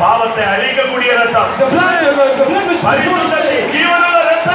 ಪಾವತೆ ಅಳಿಕ ಕುಡಿಯ ರಥ ಪರಿಶುದ್ಧತೆ ಜೀವನದ ರಥ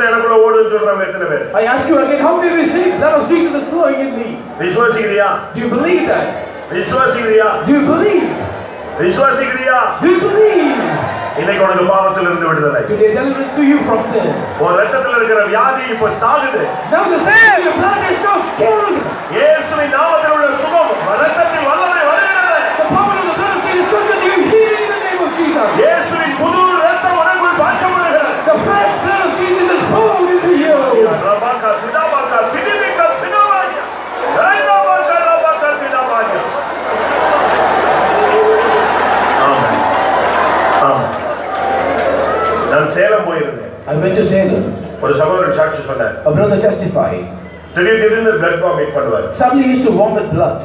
இயேசுவின் ரத்தம் எனக்குள்ள ஓடுன்னு சொல்றவங்க எத்தனை பேர் I ask you again, how did we say the blood of Jesus is flowing in me? விசுவாசிக்கிறியா Do you believe that? விசுவாசிக்கிறியா Do you believe? விசுவாசிக்கிறியா Do you believe? இன்னைக்கு உனக்கு பாவத்தில் இருந்து விடுதலை Today deliverance to you from sin. உன் ரத்தத்தில் இருக்கிற வியாதி இப்ப சாகுது Now the sin in your blood is not killed. இயேசுவின் நாமத்தில் உள்ள I went to Salem. ஒரு சகோதரர் சாட்சி சொன்னார். A brother testified. திடீர் திடீர்னு blood vomit பண்ணுவார். Suddenly he used to vomit blood.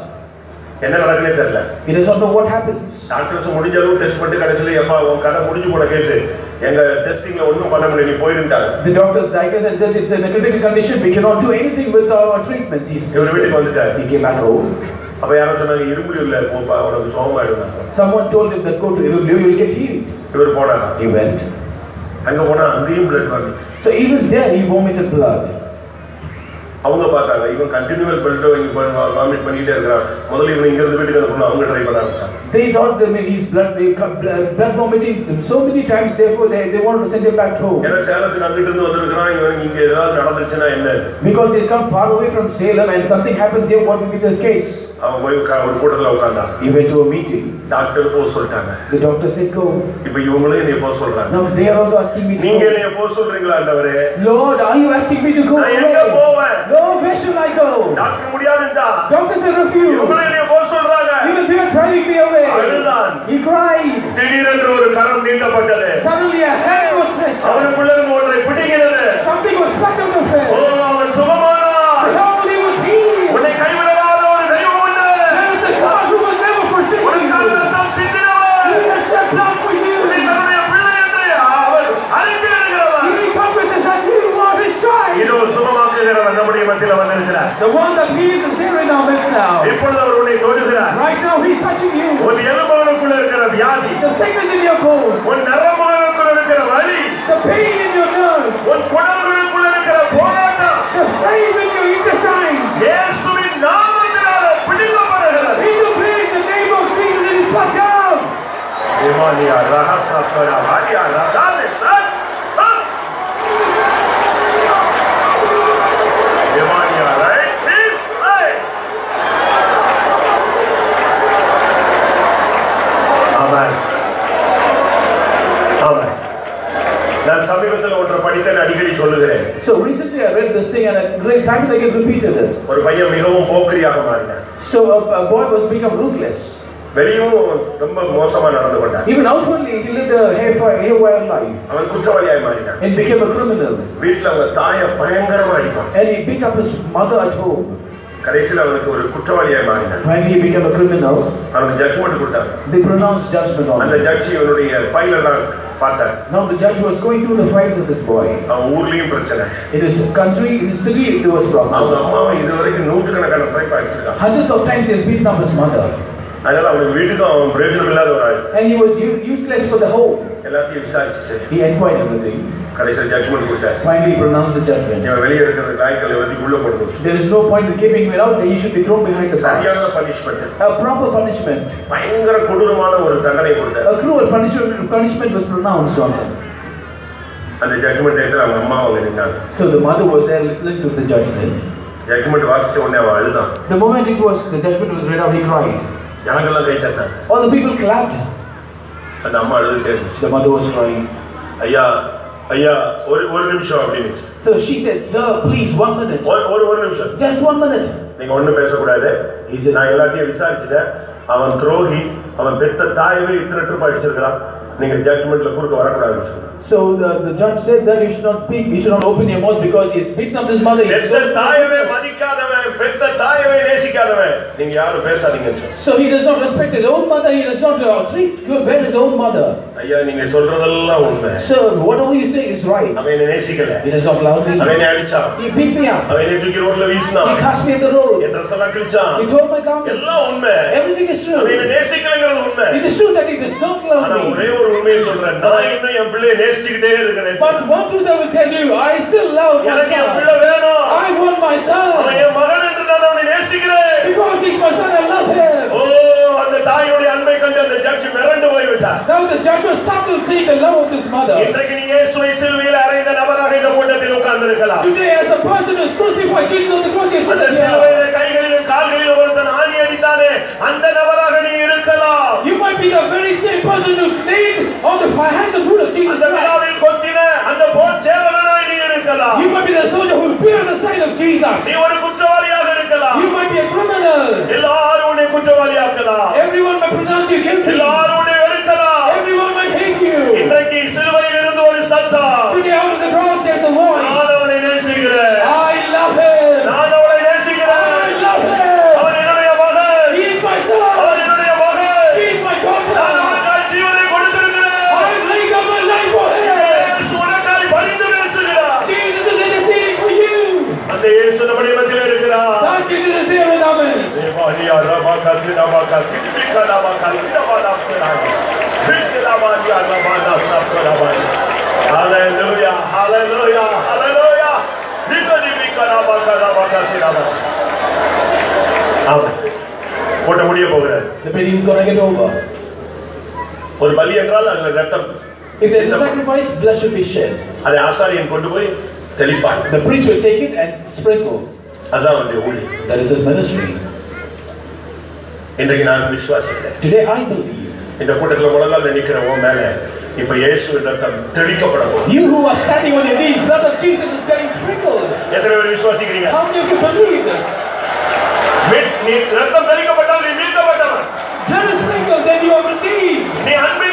என்ன நடக்குனே தெரியல. It is not know what happens. Doctors முடிஞ்ச அளவு டெஸ்ட் பண்ணி கடைசில எப்பா உன் கதை முடிஞ்சு போன கேஸ் எங்க டெஸ்டிங்ல ஒண்ணும் பண்ண முடியல நீ போயிருந்தாங்க. The doctors diagnosis and said it's in a critical condition we cannot do anything with our treatment. இவர் வீட்டுக்கு வந்துட்டார். He came back home. Someone told him that go to Irumbuliyur you will get healed. He went. அங்க போனா அங்கேயும் blood வாங்கி So even there he vomited blood. அவங்க பார்த்தாங்க இவன் கண்டினியூவல் பிளட் வாமிட் பண்ணிட்டே இருக்கிறான் முதல்ல இவன் இங்க இருந்து வீட்டுக்கு அனுப்பணும் அவங்க ட்ரை பண்ண ஆரம்பிச்சாங்க They thought that maybe he's blood, they cut blood, blood vomiting so many times, therefore they, they wanted to send him back home. ஏன்னா சேலத்துக்கு அங்கிட்டு இருந்து வந்திருக்கிறான் இவன் இங்க ஏதாவது நடந்துச்சுன்னா என்ன Because he's come far away from Salem and something happens here, what will be the case? அவன் போய் ஒரு கூட்டத்துல உட்கார்ந்தான் He went to a meeting. Doctor போக சொல்லிட்டாங்க The doctor said, Go. இப்ப இவங்களும் என்னைய போக சொல்றாங்க Now they are also asking me to நீங்க go. என்னைய போக சொல்றீங்களா ஆண்டவரே Lord, are you asking me to go நான் எங்க? போவேன் Lord, where should I go? Doctor முடியாதுண்டா Doctor said, refuse. இவங்களும் என்னைய போக சொல்றாங்க Even they are driving me away. அழுதான் He cried. திடீரென்று ஒரு கரம் நீட்டப்பட்டது Suddenly a hand was stretched out. அவனுக்குள்ள இருந்து ஒன்றை பிடிக்கிறது Something was stuck on the O face. அவன் The one that heals is here in our midst now. இப்பொழுது அவர் உன்னை தொடுகிறார் Right now, he's touching you. உன் எலும்புகளுக்குள்ள இருக்கிற வியாதி The sickness in your bones, உன் நரம்புகளுக்குள்ள இருக்கிற வலி the pain in your nerves, உன் குடல்களுக்குள்ள இருக்கிற போராட்டம் the strain in your intestines. இயேசுவின் நாமத்தினால பிடிக்கப்படுகிறது In the pain, the name of Jesus, it is plucked out. தேவானியா ரகசத்தரா சொல்லுகிறேன் So recently I read this thing and a great time and again repeated it. ஒரு பையன் மிகவும் போக்கிரியாக மாறினான் So a, a boy was become ruthless. வெளியும் ரொம்ப மோசமா நடந்து கொண்டான் Even outwardly, he lived a haywire, haywire life அவன் குற்றவாளியாய் மாறினான் and became a criminal. வீட்டுல அவங்க தாயை பயங்கரமா அடிப்பான் And he beat up his mother at home. கடைசியில் அவனுக்கு ஒரு குற்றவாளியாய் மாறினான் Finally, he became a criminal. அவனுக்கு ஜட்மெண்ட் கொடுத்தாங்க They pronounced judgment on அந்த him. ஜட்ஜி இவனுடைய ஃபைல் எல்லாம் பார்த்தார் Now the judge was going through the files of this boy. அவன் ஊர்லயும் பிரச்சனை In his country, in his city, there was அவங்க problem. அம்மாவை இதுவரைக்கும் நூற்றுக்கணக்கான try அடிச்சிருக்கான் Hundreds of times he has beaten up his mother. அதனால அவனுக்கு வீட்டுக்கும் அவன் பிரயோஜனம் இல்லாத ஒரு ஆள் And he was u- useless for the home. எல்லாத்தையும் விசாரிச்சுட்டு He inquired everything. கடைசியில் ஜட்மெண்ட் கொடுத்தார் Finally, he pronounced the judgment. இவன் வெளியே இருக்கிற காய்களை எல்லாத்தையும் உள்ள போட்டு வச்சு There is no point in keeping him out, he should be thrown behind the சரியான bars. Punishment A proper punishment. பயங்கர கொடூரமான ஒரு தண்டனை கொடுத்தார் A cruel punishment, punishment was pronounced on him. அந்த ஜட்மெண்ட் எடுத்து அவங்க அம்மா அவங்க நின்னாங்க So the mother was there listening to the judgment. Judgement வாசிச்ச உடனே அவன் அழுதான் The moment it was, the judgment was read out, he cried. எனக்கெல்லாம் கை தட்டாங்க All the people clapped. அந்த அம்மா அழுதுட்டே இருந்துச்சு The mother was crying. ஐயா ஐயா ஒரு ஒரு நிமிஷம் அப்படின்னு So she said, Sir, please, one minute. ஒரு ஒரு ஒரு நிமிஷம் Just one minute. நீங்க ஒண்ணும் பேசக்கூடாது நான் எல்லாத்தையும் விசாரிச்சுட்டேன் அவன் துரோகி அவன் பெத்த தாயவே இத்தனை ட்ரிப் அடிச்சிருக்கிறான் நீங்க ஜட்மெண்ட்ல குறுக்க வரக்கூடாதுன்னு சொன்னாங்க So the, the judge said that you should not speak, you should not open your mouth because he has beaten up his mother. He is பெத்த so தாயவே ruthless. மதிக்காதவன் பெத்த தாயவே நேசிக்காதவன் நீங்க யாரும் பேசாதீங்கன்னு சொன்னாங்க So he does not respect his own mother, he does not uh, treat well his own mother. ஐயா நீங்க சொல்றதெல்லாம் உண்மை Sir, whatever you say is right. அவன் என்னை நேசிக்கல He does not love me. அவன் என்னை அடிச்சான் He beat me up. அவன் என்னை தூக்கி ரோட்ல He வீசினான் cast me in the road. N dress எல்லாம் கிழிச்சான் He tore my garment. எல்லாம் உண்மை Everything is அவன் என்னை true. நேசிக்கலங்கிறது உண்மை It is true that he does not ஆனா love me. ஒரே ஒரு உண்மையை சொல்றேன் நான் இன்னும் என் பிள்ளையை நேசிச்சுக்கிட்டே இருக்கிறேன் But one truth I will tell you, I still love my எனக்கு என் son. பிள்ளை வேணும் I want my அவன் son. என் மகன் என்று நான் அவனை நேசிக்கிறேன் Because he's my son, I love him. ஓ மிரண்டு போய்விட்டார் Now the judge was startled seeing the love of this mother. இன்றைக்கு நீ இயேசுவை சிலுவையில் அறைந்த நபராக இந்த கூட்டத்தில் உட்கார்ந்து இருக்கலாம் Today, as a person who is crucified Jesus on the cross, he is அந்த sitting here. சிலுவையில கைகளிலும் கால்களிலும் ஒருத்தன் ஆணி அடித்தானே அந்த நபராக நீ இருக்கலாம் You might be the very same person who nailed on the hands and foot of Jesus அந்த Christ. விழாவில் கொத்தின அந்த போர் சேவகனாய் நீ இருக்கலாம் You might be the soldier who appeared on the side of Jesus. நீ ஒரு குற்றவாளியாக இருக்கலாம் You might be a criminal. எல்லாரும் உன்னை குற்றவாளியாக்கலாம் Everyone might pronounce you guilty. எல்லாரும் இன்றைக்கு சிலுவையில் இருந்து ஒரு சத்தம் Today, out of the cross, there's a voice. நான் அவனை நேசிக்கிறேன் I love him. நான் அவனை நேசிக்கிறேன் I love him. அவன் என்னுடைய மகன் He is my son. அவன் என்னுடைய மகன் She is my நான் daughter. அவனுக்காய் ஜீவனை கொடுத்திருக்கிறேன் I'm laying down my life for him. இயேசு உனக்காய் பரிந்து பேசுகிறார் Jesus is interceding for you. அந்த இயேசு நம்முடைய மத்தியில் இருக்கிறார் That Jesus is there in our midst. தேவானியா ரபாகா தினபாகா திடிபிகா ரபாகா தினபாகா தினாகா பிடிலாபானியா ரபாகா சப்தலாபானி ஹalleluya ஹalleluya ஹalleluya திடிபிகா ரபாகா ரபாகா தினாகா ஆமென் போட்ட முடிய போகிறார் The meeting is going to get over. ஒரு பலி என்றால் அதுல ரத்தம் If there's a sacrifice, blood should be shed. அதை ஆசாரியன் கொண்டு போய் தெளிப்பான் The priest will take it and sprinkle. அதான் வந்து ஊழியம் That is his ministry. இன்றைக்கு நான் விசுவாசிக்கிறேன் Today I believe. இந்த கூட்டத்தில் முழங்கால் நிற்கிறவங்க மேல இப்ப இயேசு ரத்தம் தெளிக்கப்பட போகுது You who are standing on your knees, blood of Jesus is getting sprinkled. எத்தனை பேர் விசுவாசிக்கிறீங்க How many of you believe this? Meet- நீ ரத்தம் தெளிக்கப்பட்டால் நீ மீட்கப்பட்டவன் Blood is sprinkled, then you are redeemed. நீ அன்பின்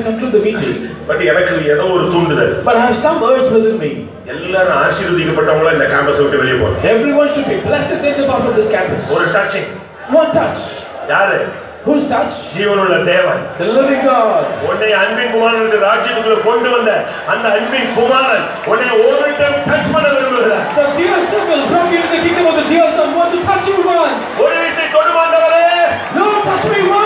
Conclude the meeting, but எனக்கு ஏதோ ஒரு தூண்டுதல் but I have some urge within me. எல்லாரும் ஆசீர்வதிக்கப்பட்டவங்களா இந்த கேம்பஸ் விட்டு வெளியே போகணும் Everyone should be blessed and depart from this campus. ஒரு டச்சிங் One touch. யாரு Whose touch? ஜீவனுள்ள தேவன் The living God. உன்னை அன்பின் குமாரனுக்கு ராஜ்யத்துக்குள்ள கொண்டு வந்த அந்த அன்பின் குமாரன் உன்னை ஒரு டைம் டச் பண்ண விரும்புகிறார் The dear is brought you into the kingdom of the dear son wants to touch you once. ஒரு விஷயம் தொடுமாண்டவரே Lord, touch me once.